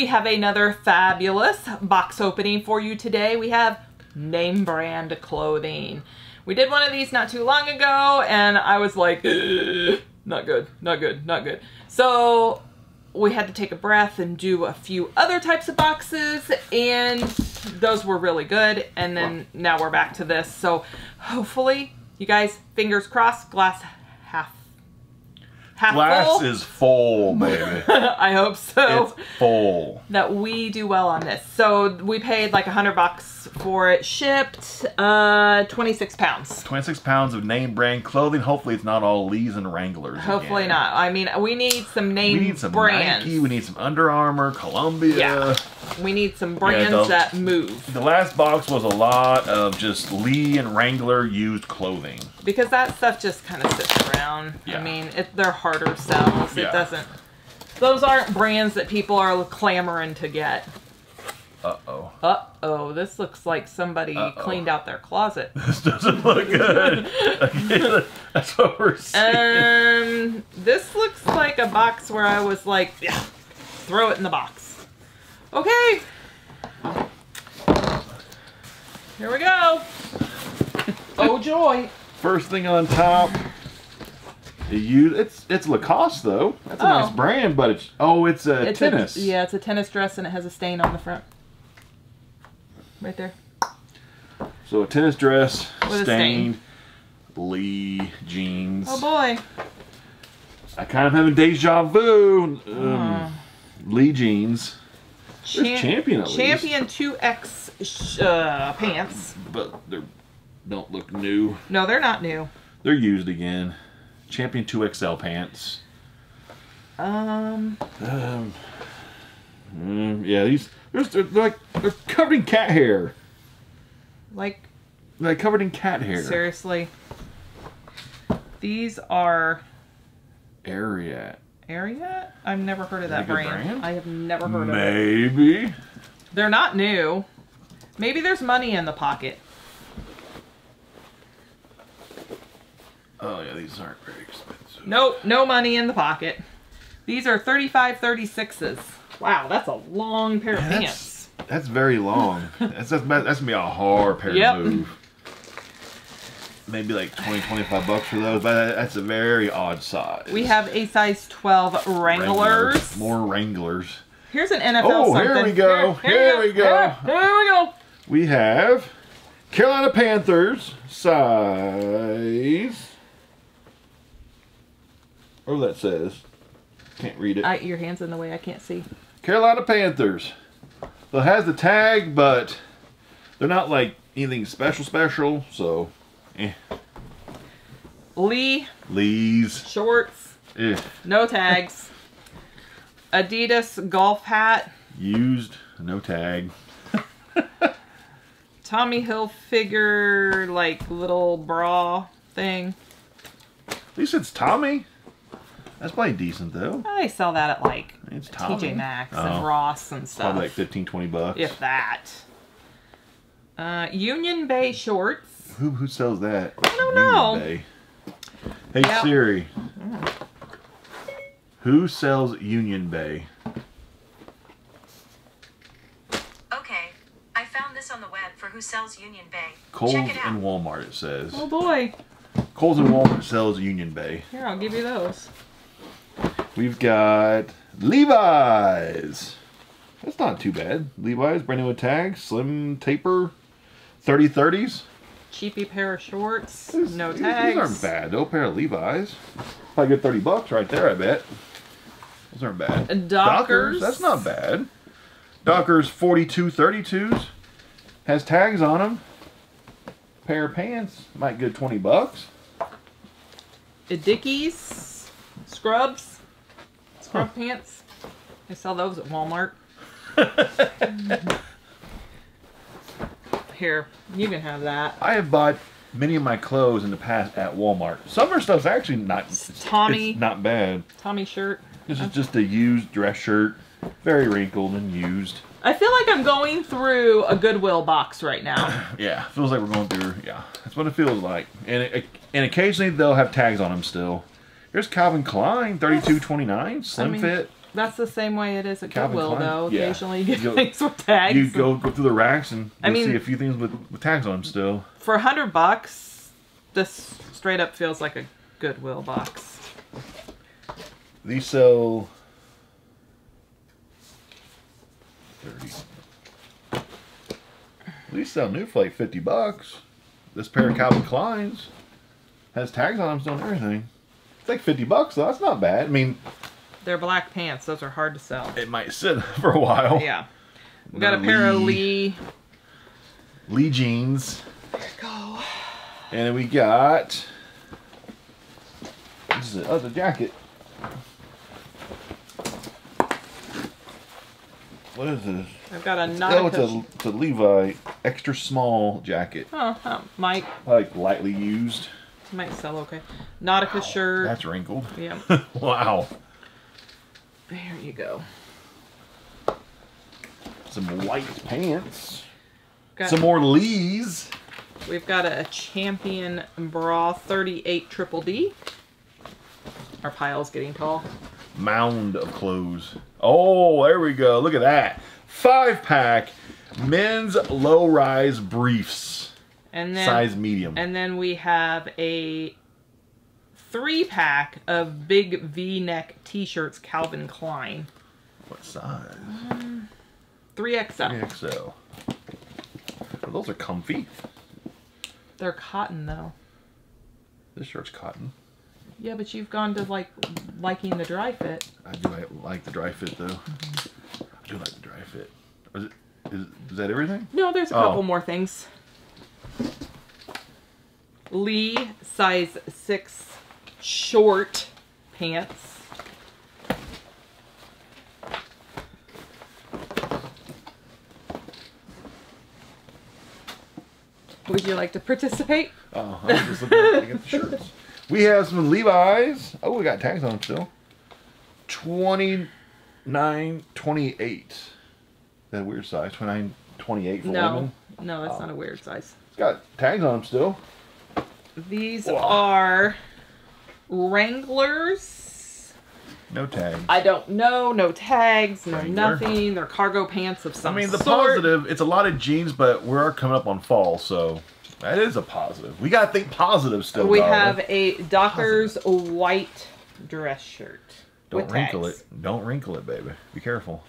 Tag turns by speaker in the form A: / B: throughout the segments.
A: we have another fabulous box opening for you today. We have name brand clothing. We did one of these not too long ago, and I was like, not good, not good, not good. So we had to take a breath and do a few other types of boxes, and those were really good. And then now we're back to this. So hopefully, you guys, fingers crossed, glass half half
B: Glass
A: full.
B: is full, baby.
A: I hope so.
B: it's full.
A: that we do well on this. So we paid like a hundred bucks for it shipped, uh, 26 pounds.
B: 26 pounds of name brand clothing. Hopefully, it's not all Lee's and Wranglers.
A: Hopefully
B: again.
A: not. I mean, we need some name
B: We need some
A: brands.
B: Nike. We need some Under Armour, Columbia.
A: Yeah. We need some brands
B: the-
A: that move
B: The last box was a lot of just Lee and Wrangler used clothing.
A: because that stuff just kind of sits around.
B: Yeah.
A: I mean, it, they're harder sells. It
B: Yeah.
A: doesn't. Those aren't brands that people are clamoring to get.
B: Uh oh.
A: Uh oh, this looks like somebody
B: Uh-oh.
A: cleaned out their closet.
B: This doesn't look good. That's what we're seeing.
A: Um, this looks like a box where I was like, yeah, throw it in the box. Okay. Here we go. Oh joy.
B: First thing on top. You, it's it's Lacoste though. That's a
A: Oh.
B: nice brand, but it's oh it's a
A: It's
B: tennis.
A: A, yeah, it's a tennis dress and it has a stain on the front. Right there.
B: So a tennis dress,
A: With
B: stained, Lee jeans.
A: Oh boy.
B: I kind of have a deja vu. Um, Lee jeans, Champion at least.
A: Champion 2X sh- uh, pants.
B: but they don't look new.
A: No, they're not new.
B: They're used again. Champion 2XL pants.
A: Um,
B: Um, mm, yeah, these they're, they're like they're covered in cat hair.
A: like
B: They're covered in cat hair.
A: seriously. These are
B: Ariat.
A: Ariat? I've never heard of that brand.
B: brand?
A: I have never heard of it.
B: Maybe.
A: They're not new. Maybe there's money in the pocket.
B: Oh yeah, these aren't very expensive.
A: Nope, no money in the pocket. These are 35 36s. Wow, that's a long pair of
B: That's-
A: pants.
B: That's very long. that's, that's that's gonna be a hard pair
A: Yep.
B: to move. Maybe like 20, 25 bucks for those, but that's a very odd size.
A: We have a size 12 Wranglers.
B: More Wranglers.
A: Here's an NFL
B: Oh,
A: something.
B: here we go. Here we go.
A: Here, here we go.
B: We have Carolina Panthers size. Oh, that says. Can't read it.
A: I, your hand's in the way. I can't see.
B: Carolina Panthers. So it has the tag, but they're not like anything special, special. So, eh.
A: Lee
B: Lee's.
A: shorts,
B: Eh.
A: no tags. Adidas golf hat.
B: Used. No tag.
A: Tommy Hilfiger like little bra thing.
B: At least it's Tommy. That's probably decent though.
A: I sell that at like
B: It's Tommy.
A: TJ Maxx
B: Oh.
A: and Ross and stuff.
B: Probably like 15, 20 bucks.
A: if that. Uh, Union Bay shorts.
B: Who who sells that? I
A: don't know.
B: Bay. Hey
A: Yep.
B: Siri. Who sells Union Bay?
C: Okay, I found this on the web for who sells Union Bay.
B: Kohl's
C: Check it out.
B: and Walmart. It says.
A: Oh boy.
B: Kohl's and Walmart sells Union Bay.
A: Here, I'll give you those.
B: We've got Levi's. That's not too bad. Levi's, brand new with tag, slim taper, 30 30s.
A: Cheapy pair of shorts. No tags.
B: These aren't bad. No pair of Levi's. Probably good 30 bucks right there, I bet. Those aren't bad.
A: Dockers.
B: That's not bad. Dockers 42 32s. Has tags on them. Pair of pants. Might get 20 bucks.
A: A Dickies. Scrubs. Scrub pants. I sell those at Walmart. Here, you can have that.
B: I have bought many of my clothes in the past at Walmart. Some of their stuff's actually not
A: Tommy.
B: It's not bad.
A: Tommy shirt.
B: This is just a used dress shirt, very wrinkled and used.
A: I feel like I'm going through a Goodwill box right now.
B: Yeah, feels like we're going through. Yeah, that's what it feels like. And it, and occasionally they'll have tags on them still. Here's Calvin Klein, thirty-two twenty-nine, slim
A: I mean-
B: fit.
A: That's the same way it is at
B: Calvin
A: Goodwill,
B: Klein?
A: though.
B: Yeah.
A: Occasionally you get
B: You go-
A: things with tags.
B: You go go through the racks and
A: I
B: you'll
A: mean-
B: see a few things with, with tags on them still.
A: For a hundred bucks, this straight up feels like a Goodwill box.
B: These sell thirty. These sell new for like fifty bucks. This pair of Calvin Kleins has tags on them still and everything. It's like fifty bucks though. That's not bad. I mean,
A: They're black pants. Those are hard to sell.
B: it might sit for a while.
A: Yeah. We got a pair of
B: Lee.
A: Lee.
B: Jeans,
A: Go.
B: and then we got. This is oh, the jacket. What is this?
A: I've got a
B: Oh, it's a,
A: Nautica.
B: it's a Levi extra small jacket.
A: Oh, oh, might
B: Like lightly used.
A: might sell okay. Nautica shirt.
B: That's wrinkled.
A: Yeah.
B: wow.
A: There you go.
B: Some white pants.
A: Got,
B: Some more Lees.
A: We've got a Champion Bra 38 Triple D. Our pile's getting tall.
B: Mound of clothes. Oh, there we go. Look at that. Five pack men's low rise briefs.
A: And then
B: Size medium.
A: and then we have a three pack of big V-neck t-shirts Calvin Klein.
B: what size?
A: 3XL.
B: XL. Oh, those are comfy.
A: They're cotton though.
B: This shirt's cotton.
A: Yeah, but you've gone to like liking the dry fit.
B: I do like- like the dry fit though. I do like the dry fit. Is, it, is, is that everything?
A: No, there's a
B: Oh.
A: couple more things. Lee size 6 short pants. Would you like to participate?
B: Uh-huh, oh, was just looking at, the shirts. We have some Levi's. Oh, we got tags on them still. 29, 28. That weird size. 29, 28 for
A: No,
B: women.
A: no, that's
B: Oh.
A: not a weird size.
B: It's got tags on them still.
A: These
B: Wow.
A: are Wranglers.
B: No tags.
A: I don't know, no tags, no
B: Wrangler.
A: nothing. They're cargo pants of some.
B: I mean, the
A: sort.
B: positive, it's a lot of jeans, but we are coming up on fall, so that is a positive. We got to think positive still.
A: We
B: darling.
A: have a Dockers white dress shirt.
B: Don't wrinkle
A: tags.
B: it. Don't wrinkle it, baby. Be careful.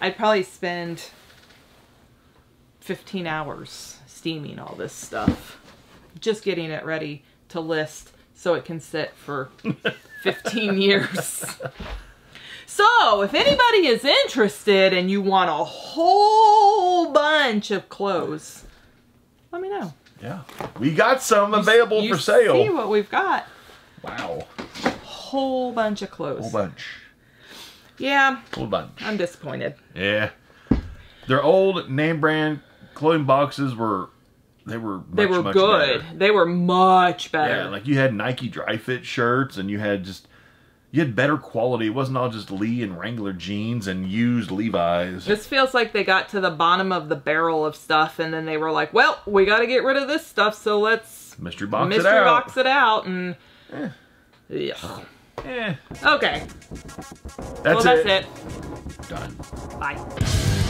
A: I'd probably spend 15 hours steaming all this stuff. Just getting it ready to list so it can sit for 15 years. So, if anybody is interested and you want a whole bunch of clothes, let me know.
B: Yeah. We got some available
A: You
B: for sale.
A: See what we've got.
B: Wow.
A: Whole bunch of clothes.
B: Whole bunch.
A: Yeah,
B: Whole bunch.
A: I'm disappointed.
B: Yeah. Their old name brand clothing boxes were they were much,
A: They were
B: much
A: good.
B: better.
A: They were much better.
B: Yeah, like you had Nike dry fit shirts and you had just you had better quality. It wasn't all just Lee and Wrangler jeans and used Levi's.
A: This feels like they got to the bottom of the barrel of stuff and then they were like, well, we got to get rid of this stuff, so let's
B: Mystery box
A: mystery
B: it out.
A: box it out. And
B: Eh.
A: yeah.
B: Eh,
A: Okay,
B: that's
A: well, that's
B: it.
A: it.
B: Done.
A: Bye.